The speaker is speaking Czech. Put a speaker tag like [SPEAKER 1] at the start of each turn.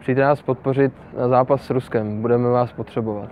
[SPEAKER 1] Přijďte nás podpořit na zápas s Ruskem, budeme vás potřebovat.